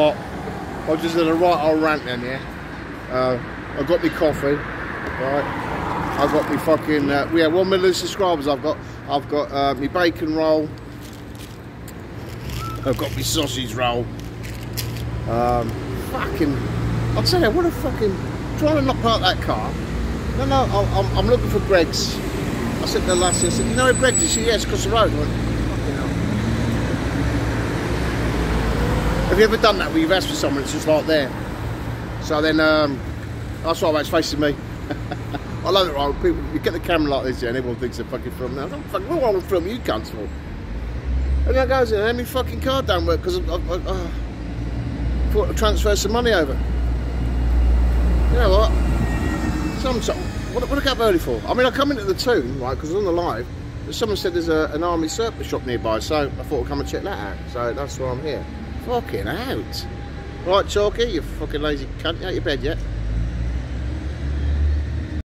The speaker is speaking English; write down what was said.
Oh, I just did a right old rant then, yeah. Uh, I got me coffee, right. I got me fucking uh, yeah, one million subscribers. I've got I've got uh, my bacon roll. I've got my sausage roll. Um, fucking, I'll tell you, what a fucking trying to knock out that car. No, no, I'm, I'm looking for Greggs. I said to the lassie, I said, you know where Greggs is? Yes, across the road. I went, fucking hell. Have you ever done that where you've asked for someone, it's just like there? So then, um, that's why it's facing me. I love it, right? People, you get the camera like this, yeah, and everyone thinks they're fucking filming. I don't fucking, what want to film you cunts for? And then goes in, and my fucking card don't work because I, I, I, I thought to transfer some money over. You know what? Some, some what, what I get early for? I mean, I come into the tune, right, because on the live, someone said there's a, an army surplus shop nearby, so I thought I'd come and check that out. So that's why I'm here. Fucking out. Right, Chalky, you fucking lazy cunt, you out your bed yet?